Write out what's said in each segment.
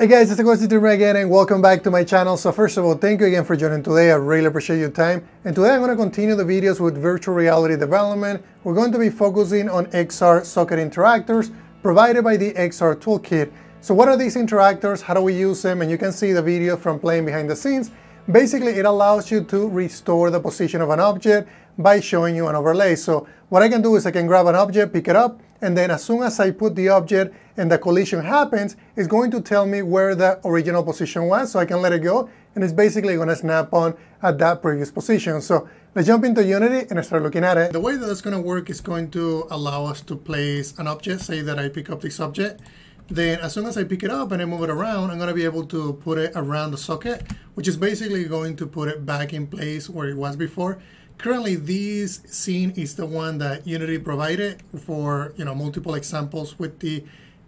Hey guys, it's Agustin Dreamer again and welcome back to my channel. So first of all, thank you again for joining today. I really appreciate your time. And today I'm going to continue the videos with virtual reality development. We're going to be focusing on XR socket interactors provided by the XR Toolkit. So what are these interactors? How do we use them? And you can see the video from playing behind the scenes. Basically, it allows you to restore the position of an object by showing you an overlay. So what I can do is I can grab an object, pick it up, and then as soon as I put the object and the collision happens, it's going to tell me where the original position was, so I can let it go, and it's basically going to snap on at that previous position. So let's jump into Unity and start looking at it. The way that it's going to work is going to allow us to place an object, say that I pick up this object, then as soon as I pick it up and I move it around, I'm going to be able to put it around the socket, which is basically going to put it back in place where it was before. Currently, this scene is the one that Unity provided for you know multiple examples with the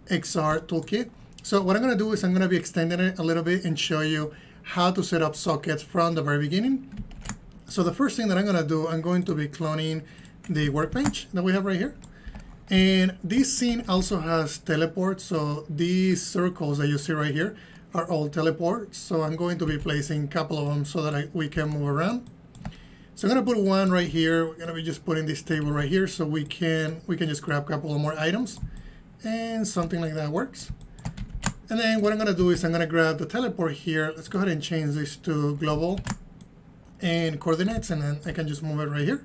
XR toolkit. So what I'm going to do is I'm going to be extending it a little bit and show you how to set up sockets from the very beginning. So the first thing that I'm going to do, I'm going to be cloning the workbench that we have right here. And this scene also has teleports. So these circles that you see right here are all teleports. So I'm going to be placing a couple of them so that I, we can move around. So I'm to put one right here. We're to be just putting this table right here so we can we can just grab a couple of more items and something like that works. And then what I'm to do is I'm to grab the teleport here. Let's go ahead and change this to global and coordinates and then I can just move it right here.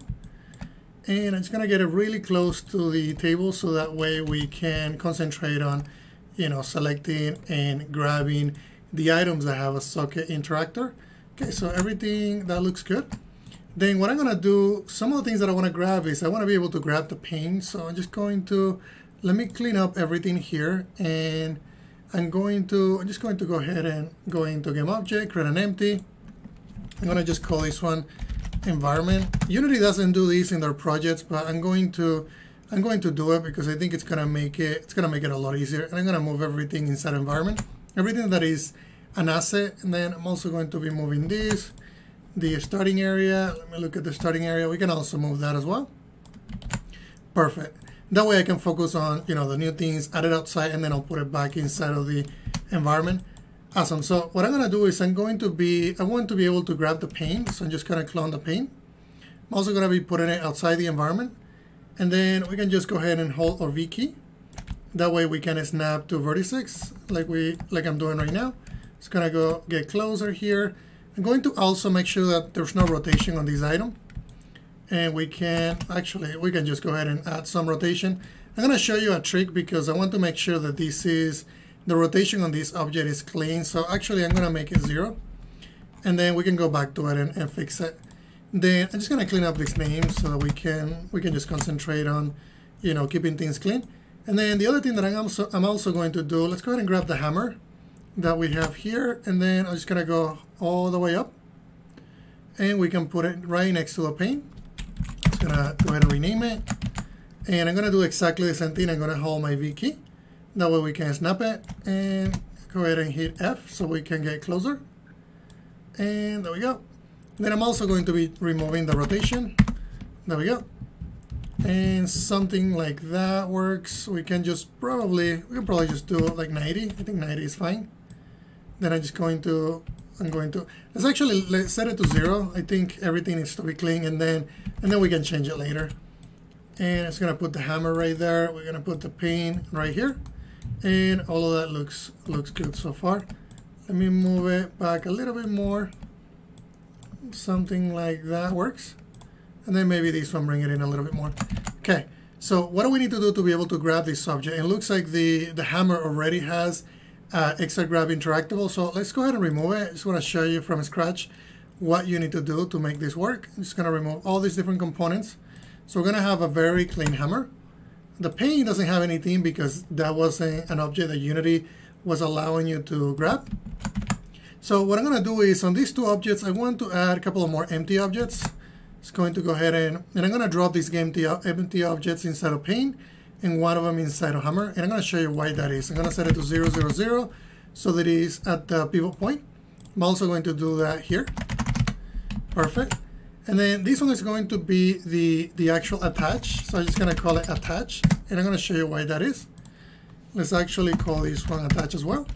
And I'm just to get it really close to the table so that way we can concentrate on, you know, selecting and grabbing the items that have a socket interactor. Okay, so everything that looks good. Then what I'm to do, some of the things that I want to grab is I want to be able to grab the pane. So I'm just going to, let me clean up everything here. And I'm going to, I'm just going to go ahead and go into game object, create an empty. I'm to just call this one environment. Unity doesn't do this in their projects, but I'm going to, I'm going to do it because I think it's to make it, it's to make it a lot easier. And I'm to move everything inside environment, everything that is an asset. And then I'm also going to be moving this the starting area. Let me look at the starting area. We can also move that as well. Perfect. That way I can focus on, you know, the new things added outside and then I'll put it back inside of the environment. Awesome. So what I'm going to do is I'm going to be, I want to be able to grab the pane. So I'm just going to clone the pane. I'm also going to be putting it outside the environment. And then we can just go ahead and hold our V key. That way we can snap to vertices like we, like I'm doing right now. It's going to go get closer here. I'm going to also make sure that there's no rotation on this item. And we can, actually, we can just go ahead and add some rotation. I'm going to show you a trick because I want to make sure that this is, the rotation on this object is clean. So actually, I'm going to make it zero. And then we can go back to it and, and fix it. Then I'm just going to clean up this name so that we can, we can just concentrate on, you know, keeping things clean. And then the other thing that I'm also, I'm also going to do, let's go ahead and grab the hammer that we have here and then I'm just gonna go all the way up and we can put it right next to the pane. Just gonna go ahead and rename it and I'm gonna do exactly the same thing. I'm gonna hold my V key. That way we can snap it and go ahead and hit F so we can get closer. And there we go. Then I'm also going to be removing the rotation. There we go. And something like that works. We can just probably, we can probably just do like 90. I think 90 is fine then I'm just going to I'm going to let's actually let's set it to zero. I think everything needs to be clean and then and then we can change it later. And it's gonna put the hammer right there. We're gonna put the pane right here. And all of that looks looks good so far. Let me move it back a little bit more. Something like that works. And then maybe this one bring it in a little bit more. Okay so what do we need to do to be able to grab this subject it looks like the the hammer already has uh, Grab interactable. So let's go ahead and remove it. I just want to show you from scratch what you need to do to make this work. I'm just going to remove all these different components. So we're going to have a very clean hammer. The pane doesn't have anything because that wasn't an object that Unity was allowing you to grab. So what I'm going to do is on these two objects, I want to add a couple of more empty objects. It's going to go ahead and, and I'm going to drop these empty, empty objects inside of pane and one of them inside of hammer. And I'm going to show you why that is. I'm going to set it to 0, 0, 0 so that it is at the pivot point. I'm also going to do that here. Perfect. And then this one is going to be the, the actual attach. So I'm just going to call it attach. And I'm going to show you why that is. Let's actually call this one attach as well.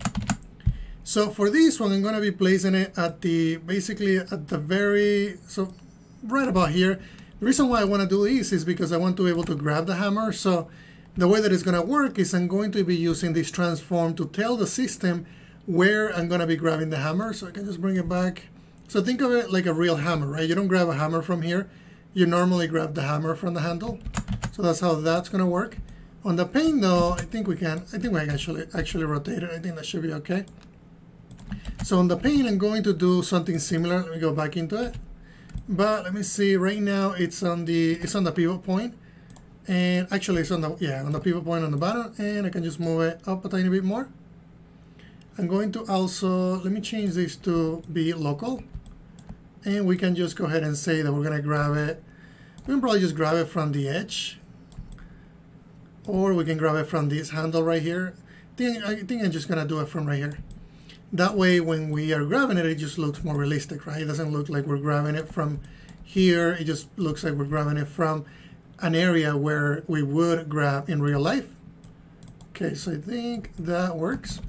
So for this one, I'm going to be placing it at the, basically at the very, so right about here. The reason why I want to do this is because I want to be able to grab the hammer. So the way that it's going to work is I'm going to be using this transform to tell the system where I'm going to be grabbing the hammer. So I can just bring it back. So think of it like a real hammer, right? You don't grab a hammer from here. You normally grab the hammer from the handle. So that's how that's going to work. On the pane though, I think we can, I think we can actually, actually rotate it. I think that should be okay. So on the pane, I'm going to do something similar. Let me go back into it. But let me see, right now it's on the, it's on the pivot point. And actually it's on the, yeah, on the pivot point on the bottom. And I can just move it up a tiny bit more. I'm going to also, let me change this to be local. And we can just go ahead and say that we're gonna grab it. We can probably just grab it from the edge. Or we can grab it from this handle right here. I think, I think I'm just gonna do it from right here. That way, when we are grabbing it, it just looks more realistic, right? It doesn't look like we're grabbing it from here. It just looks like we're grabbing it from an area where we would grab in real life. Okay, so I think that works.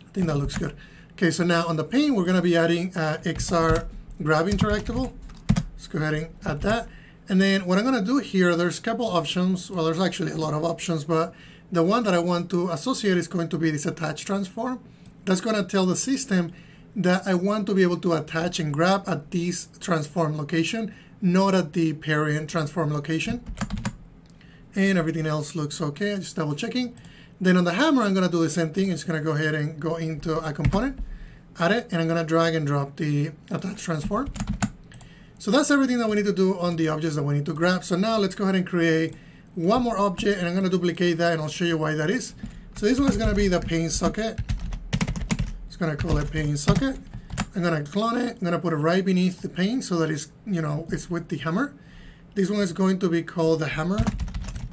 I think that looks good. Okay, so now on the pane, we're gonna be adding uh, XR grab interactable. Let's go ahead and add that. And then what I'm gonna do here, there's a couple options. Well, there's actually a lot of options, but the one that I want to associate is going to be this attach transform. That's going to tell the system that I want to be able to attach and grab at this transform location, not at the parent transform location. And everything else looks okay. Just double checking. Then on the hammer, I'm going to do the same thing. It's going to go ahead and go into a component, add it, and I'm going to drag and drop the attach transform. So that's everything that we need to do on the objects that we need to grab. So now let's go ahead and create one more object, and I'm going to duplicate that, and I'll show you why that is. So this one is going to be the paint socket It's gonna call it paint socket. I'm gonna clone it. I'm gonna put it right beneath the pane so that it's you know it's with the hammer. This one is going to be called the hammer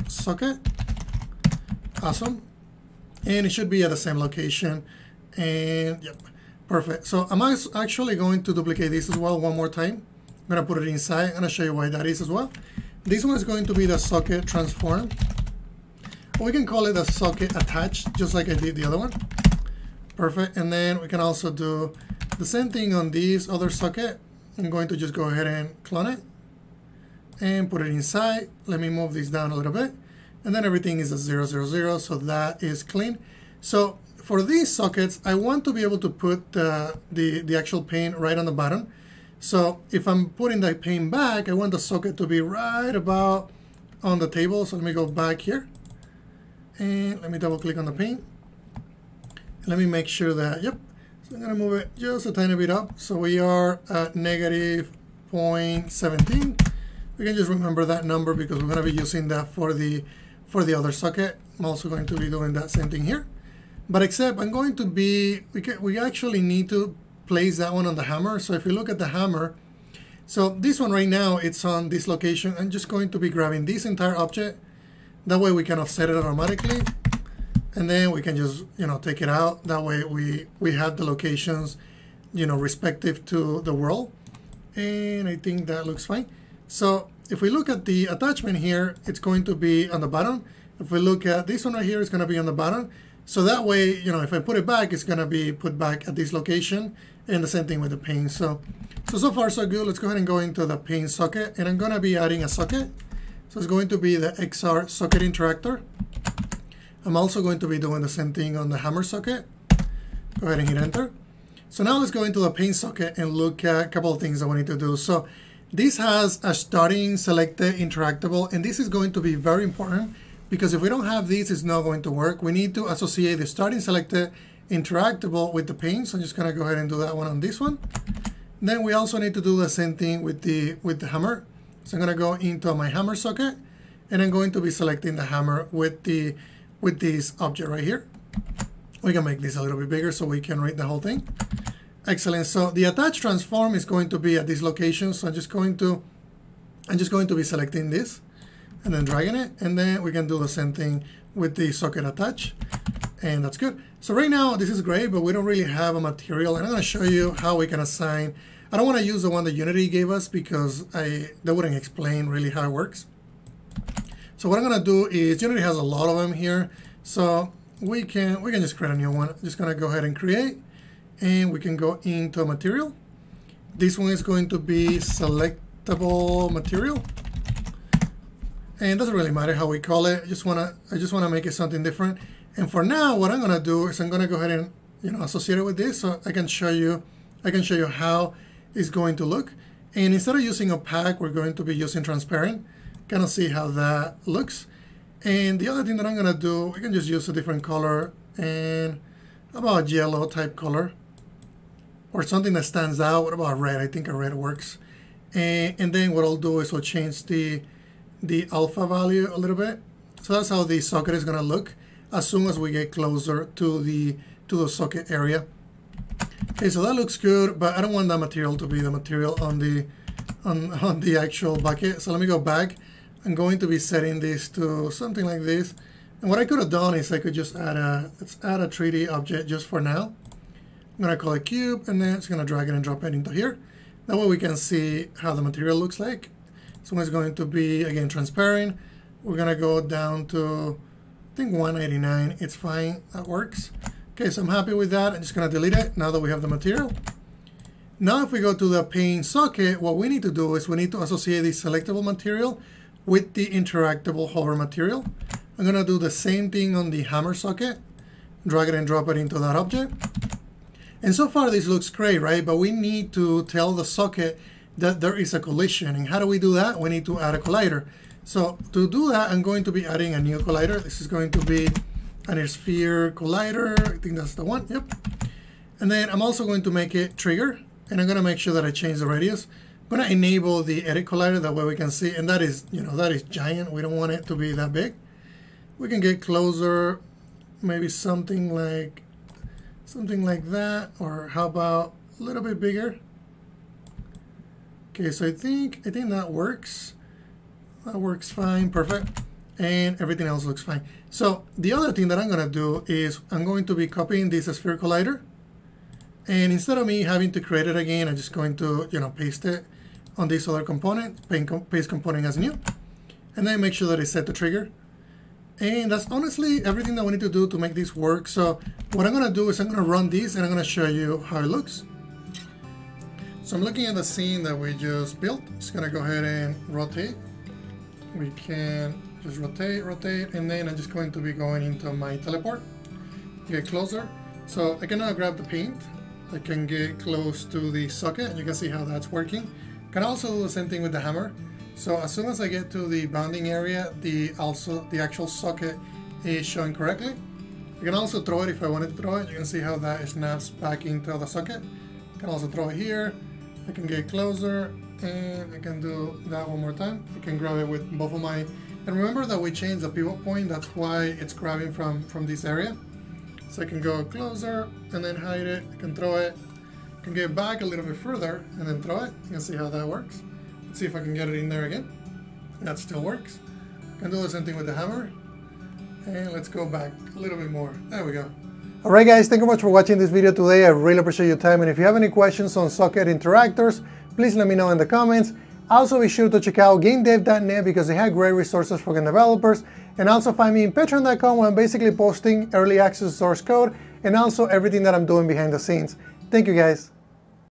socket. Awesome. And it should be at the same location. And yep, perfect. So I'm actually going to duplicate this as well one more time. I'm gonna put it inside. I'm gonna show you why that is as well. This one is going to be the socket transform. we can call it a socket attached, just like I did the other one. Perfect. And then we can also do the same thing on this other socket. I'm going to just go ahead and clone it and put it inside. Let me move this down a little bit. And then everything is a 000, so that is clean. So for these sockets, I want to be able to put uh, the, the actual pane right on the bottom. So if I'm putting that pane back, I want the socket to be right about on the table. So let me go back here. And let me double click on the pane let me make sure that, yep, so I'm going to move it just a tiny bit up. So we are at negative 0.17. We can just remember that number because we're going to be using that for the for the other socket. I'm also going to be doing that same thing here. But except I'm going to be, we, can, we actually need to place that one on the hammer. So if you look at the hammer, so this one right now, it's on this location. I'm just going to be grabbing this entire object. That way we can offset it automatically and then we can just you know take it out. That way we we have the locations you know respective to the world. And I think that looks fine. So if we look at the attachment here it's going to be on the bottom. If we look at this one right here it's going to be on the bottom. So that way you know if I put it back it's going to be put back at this location. And the same thing with the pane so so so far so good. Let's go ahead and go into the pane socket. And I'm going to be adding a socket. So it's going to be the XR socket interactor I'm also going to be doing the same thing on the hammer socket. Go ahead and hit enter. So now let's go into the paint socket and look at a couple of things that we need to do. So this has a starting selected interactable, and this is going to be very important because if we don't have these, it's not going to work. We need to associate the starting selected interactable with the paint. So I'm just gonna go ahead and do that one on this one. Then we also need to do the same thing with the with the hammer. So I'm gonna go into my hammer socket, and I'm going to be selecting the hammer with the with this object right here. We can make this a little bit bigger so we can read the whole thing. Excellent. So the attach transform is going to be at this location. So I'm just going to, I'm just going to be selecting this and then dragging it. And then we can do the same thing with the socket attach. And that's good. So right now, this is great, but we don't really have a material. And I'm going to show you how we can assign. I don't want to use the one that Unity gave us because I that wouldn't explain really how it works. So what I'm gonna do is Unity has a lot of them here. So we can we can just create a new one. Just gonna go ahead and create. and we can go into material. This one is going to be selectable material. And it doesn't really matter how we call it. I just wanna I just wanna make it something different. And for now, what I'm gonna do is I'm gonna go ahead and you know associate it with this so I can show you I can show you how it's going to look. And instead of using opaque, we're going to be using transparent. Kind of see how that looks. And the other thing that I'm gonna do, I can just use a different color and about yellow type color or something that stands out. What about red? I think a red works. And, and then what I'll do is I'll change the, the alpha value a little bit. So that's how the socket is gonna look as soon as we get closer to the, to the socket area. Okay, so that looks good, but I don't want that material to be the material on the, on, on the actual bucket. So let me go back. I'm going to be setting this to something like this. And what I could have done is I could just add a, let's add a 3D object just for now. I'm gonna call it cube and then it's gonna drag it and drop it into here. That way we can see how the material looks like. So it's going to be, again, transparent. We're gonna go down to, I think 189, it's fine, that works. Okay, so I'm happy with that. I'm just gonna delete it now that we have the material. Now if we go to the paint socket, what we need to do is we need to associate the selectable material with the interactable hover material. I'm gonna do the same thing on the hammer socket, drag it and drop it into that object. And so far this looks great, right? But we need to tell the socket that there is a collision. And how do we do that? We need to add a collider. So to do that, I'm going to be adding a new collider. This is going to be an sphere collider. I think that's the one, yep. And then I'm also going to make it trigger. And I'm gonna make sure that I change the radius. I'm gonna enable the edit collider, that way we can see, and that is, you know, that is giant. We don't want it to be that big. We can get closer, maybe something like something like that or how about a little bit bigger? Okay so I think I think that works. That works fine perfect. And everything else looks fine. So the other thing that I'm gonna do is I'm going to be copying this sphere collider. And instead of me having to create it again I'm just going to you know paste it on this other component paste component as new and then make sure that it's set to trigger and that's honestly everything that we need to do to make this work. So what I'm gonna do is I'm gonna run this and I'm gonna show you how it looks. So I'm looking at the scene that we just built. It's gonna go ahead and rotate. We can just rotate, rotate, and then I'm just going to be going into my teleport. Get closer. So I can now grab the paint. I can get close to the socket and you can see how that's working. Can also do the same thing with the hammer. So as soon as I get to the bounding area, the also the actual socket is showing correctly. I can also throw it if I wanted to throw it. You can see how that snaps back into the socket. I can also throw it here. I can get closer and I can do that one more time. I can grab it with both of my, and remember that we changed the pivot point. That's why it's grabbing from, from this area. So I can go closer and then hide it. I can throw it. Can get back a little bit further and then throw it. You can see how that works. Let's see if I can get it in there again. That still works. Can do the same thing with the hammer. And let's go back a little bit more. There we go. Alright guys, thank you much for watching this video today. I really appreciate your time and if you have any questions on socket interactors, please let me know in the comments. Also be sure to check out gamedev.net because they have great resources for game developers and also find me in patreon.com where I'm basically posting early access source code and also everything that I'm doing behind the scenes. Thank you guys.